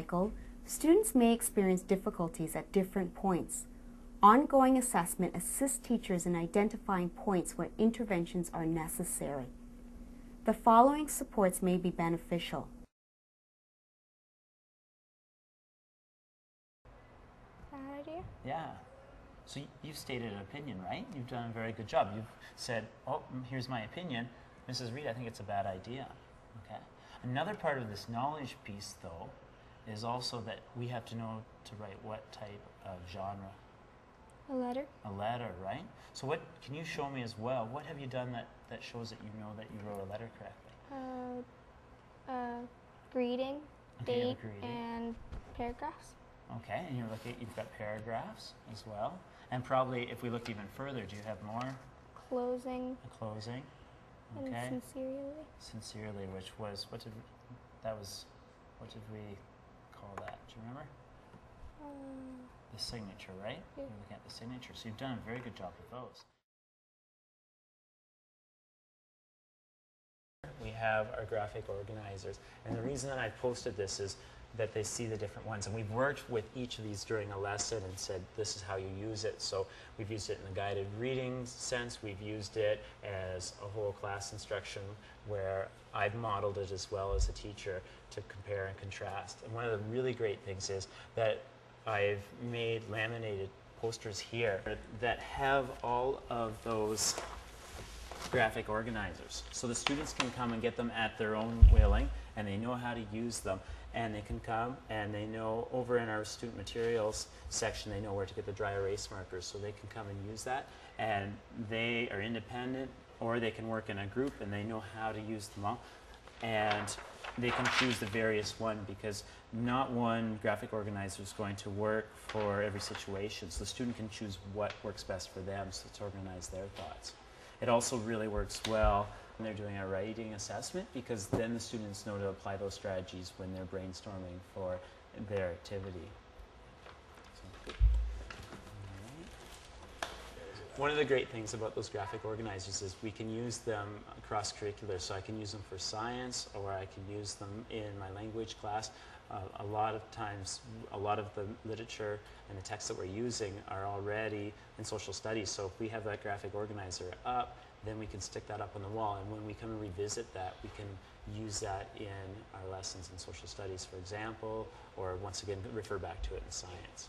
cycle, students may experience difficulties at different points. Ongoing assessment assists teachers in identifying points where interventions are necessary. The following supports may be beneficial. Bad idea? Yeah. So you've stated an opinion, right? You've done a very good job. You've said, "Oh, mm, here's my opinion, Mrs. Reed. I think it's a bad idea." Okay. Another part of this knowledge piece, though, is also that we have to know to write what type of genre, A letter? a letter, right? So what can you show me as well? What have you done that that shows that you know that you wrote a letter correctly? Uh, uh, greeting, Okay, you have a date, greeting. and paragraphs. Okay, and you're looking. You've got paragraphs as well, and probably if we look even further, do you have more? Closing A closing. and Okay. sincerely. sincerely, which was what did that was what did we call that? Do you remember? Uh, The signature, right? Yeah. You're looking at the signature. So you've done a very good job with those. We have our graphic organizers, and the reason that I posted this is that they see the different ones, and we've worked with each of these during a lesson and said this is how you use it. So we've used it in the guided reading sense. We've used it as a whole class instruction where I've modeled it as well as a teacher to compare and contrast. And one of the really great things is that I've made laminated posters here that have all of those graphic organizers. So the students can come and get them at their own willing and they know how to use them. And they can come and they know over in our student materials section, they know where to get the dry erase markers. So they can come and use that. And they are independent or they can work in a group and they know how to use them all. And they can choose the various one because not one graphic organizer is going to work for every situation. So the student can choose what works best for them so to organize their thoughts. It also really works well when they're doing a writing assessment because then the students know to apply those strategies when they're brainstorming for their activity. One of the great things about those graphic organizers is we can use them cross curricular. So I can use them for science or I can use them in my language class. Uh, a lot of times, a lot of the literature and the texts that we're using are already in social studies. So if we have that graphic organizer up, then we can stick that up on the wall. And when we come and revisit that, we can use that in our lessons in social studies, for example, or once again, refer back to it in science.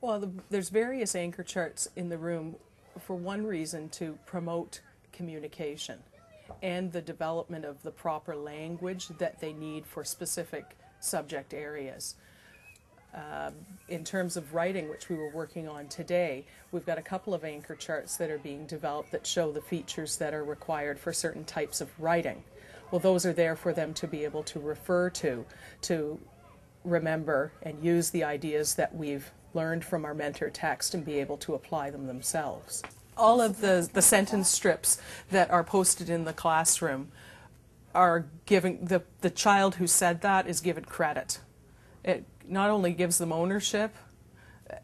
Well, the, there's various anchor charts in the room for one reason to promote communication and the development of the proper language that they need for specific subject areas. Um, in terms of writing, which we were working on today, we've got a couple of anchor charts that are being developed that show the features that are required for certain types of writing. Well, those are there for them to be able to refer to, to remember and use the ideas that we've learned from our mentor text and be able to apply them themselves. All of the, the sentence strips that are posted in the classroom are giving the, the child who said that is given credit. It not only gives them ownership,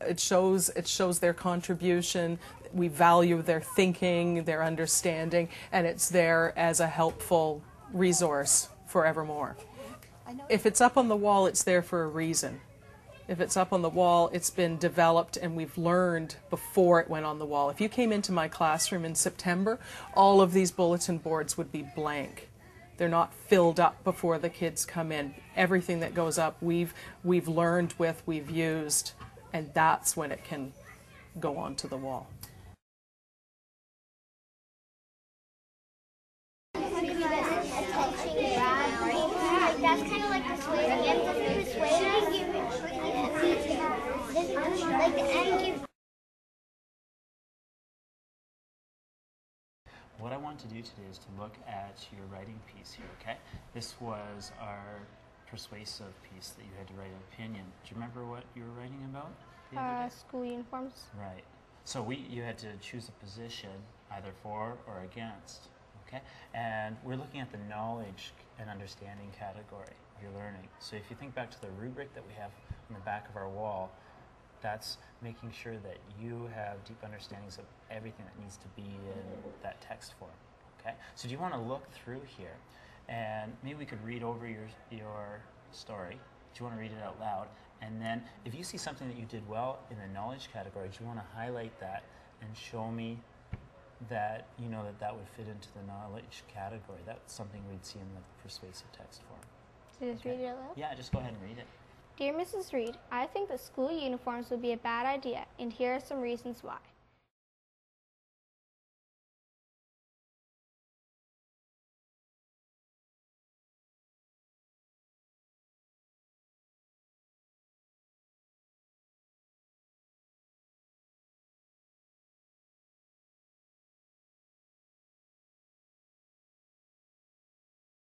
it shows it shows their contribution. We value their thinking, their understanding, and it's there as a helpful resource forevermore. If it's up on the wall, it's there for a reason. If it's up on the wall, it's been developed and we've learned before it went on the wall. If you came into my classroom in September, all of these bulletin boards would be blank. They're not filled up before the kids come in. Everything that goes up, we've we've learned with, we've used, and that's when it can go onto the wall. What I want to do today is to look at your writing piece here, okay? This was our persuasive piece that you had to write an opinion. Do you remember what you were writing about the other Uh, day? school uniforms. Right. So we, you had to choose a position either for or against, okay? And we're looking at the knowledge and understanding category of your learning. So if you think back to the rubric that we have on the back of our wall, that's making sure that you have deep understandings of everything that needs to be in that text form, okay? So do you want to look through here and maybe we could read over your your story. Do you want to read it out loud? And then, if you see something that you did well in the knowledge category, do you want to highlight that and show me that you know that that would fit into the knowledge category? That's something we'd see in the persuasive text form. So just read it out loud. Yeah, just go ahead and read it. Dear Mrs. Reed, I think that school uniforms would be a bad idea, and here are some reasons why.